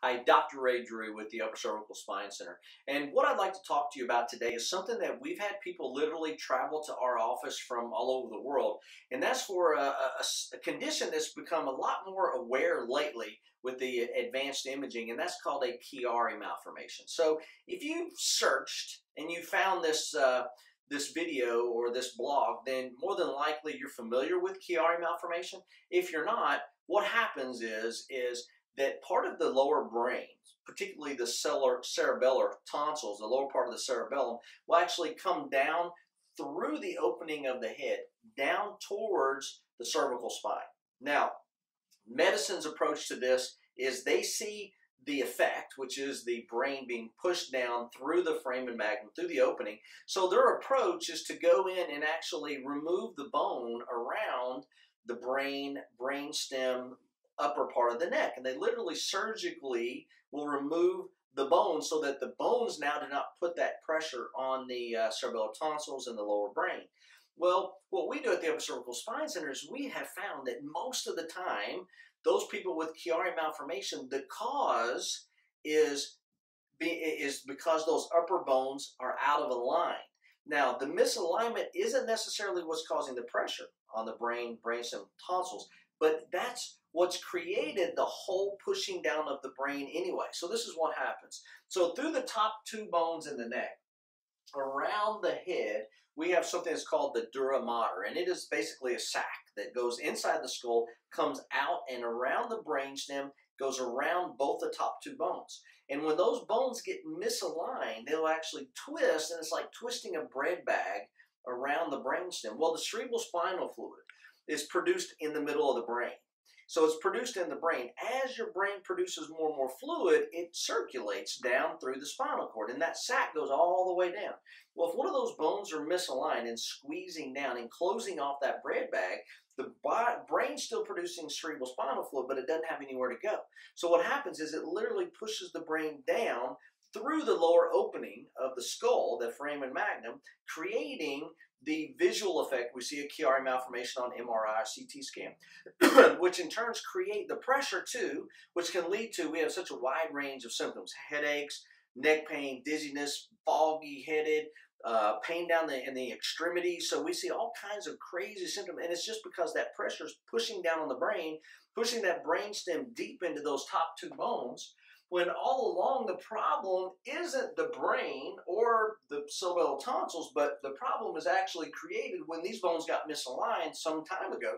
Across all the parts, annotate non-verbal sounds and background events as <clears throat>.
Hi, Dr. Ray Drury with the Upper Cervical Spine Center. And what I'd like to talk to you about today is something that we've had people literally travel to our office from all over the world. And that's for a, a, a condition that's become a lot more aware lately with the advanced imaging, and that's called a Chiari malformation. So if you searched and you found this uh, this video or this blog, then more than likely you're familiar with Chiari malformation. If you're not, what happens is is that part of the lower brain, particularly the cerebellar tonsils, the lower part of the cerebellum, will actually come down through the opening of the head, down towards the cervical spine. Now, medicine's approach to this is they see the effect, which is the brain being pushed down through the foramen magnum, through the opening. So their approach is to go in and actually remove the bone around the brain, brain stem, upper part of the neck. And they literally surgically will remove the bone so that the bones now do not put that pressure on the uh, cerebellar tonsils and the lower brain. Well, what we do at the Upper Cervical Spine Center is we have found that most of the time, those people with Chiari malformation, the cause is, be, is because those upper bones are out of line. Now, the misalignment isn't necessarily what's causing the pressure on the brain, brainstem, tonsils, but that's what's created the whole pushing down of the brain anyway. So this is what happens. So through the top two bones in the neck, around the head, we have something that's called the dura mater, and it is basically a sac that goes inside the skull, comes out and around the brainstem, goes around both the top two bones. And when those bones get misaligned, they'll actually twist, and it's like twisting a bread bag around the brainstem. Well, the cerebral spinal fluid is produced in the middle of the brain. So it's produced in the brain. As your brain produces more and more fluid, it circulates down through the spinal cord, and that sac goes all the way down. Well, if one of those bones are misaligned and squeezing down and closing off that bread bag, the brain's still producing cerebral spinal fluid, but it doesn't have anywhere to go. So what happens is it literally pushes the brain down through the lower opening of the skull, the foramen magnum, creating the visual effect we see a Chiari malformation on MRI CT scan, <clears throat> which in turns create the pressure too, which can lead to, we have such a wide range of symptoms, headaches, neck pain, dizziness, foggy headed, uh, pain down the, in the extremities. So we see all kinds of crazy symptoms, and it's just because that pressure is pushing down on the brain, pushing that brain stem deep into those top two bones, when all along the problem isn't the brain or the cerebellar tonsils, but the problem is actually created when these bones got misaligned some time ago.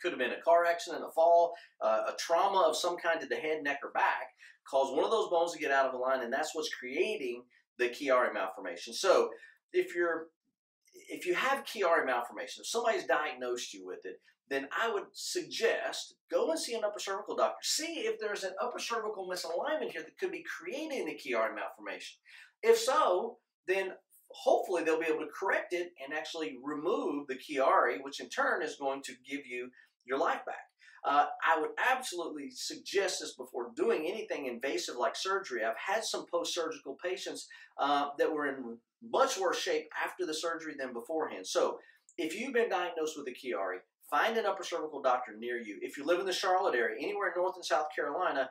Could have been a car accident, a fall, uh, a trauma of some kind to the head, neck, or back, caused one of those bones to get out of line, and that's what's creating the Chiari malformation. So if you're if you have Chiari malformation, if somebody's diagnosed you with it, then I would suggest go and see an upper cervical doctor. See if there's an upper cervical misalignment here that could be creating the Chiari malformation. If so, then hopefully they'll be able to correct it and actually remove the Chiari, which in turn is going to give you your life back. Uh, I would absolutely suggest this before doing anything invasive like surgery. I've had some post-surgical patients uh, that were in much worse shape after the surgery than beforehand. So if you've been diagnosed with a Chiari, Find an upper cervical doctor near you. If you live in the Charlotte area, anywhere in North and South Carolina,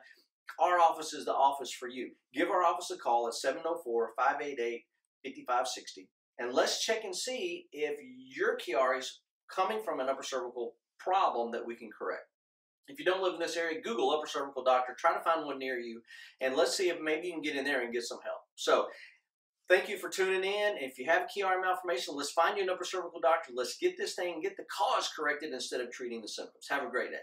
our office is the office for you. Give our office a call at 704 588 5560 and let's check and see if your Chiari is coming from an upper cervical problem that we can correct. If you don't live in this area, Google upper cervical doctor, try to find one near you, and let's see if maybe you can get in there and get some help. So Thank you for tuning in. If you have Chiari malformation, let's find you an upper cervical doctor. Let's get this thing, get the cause corrected instead of treating the symptoms. Have a great day.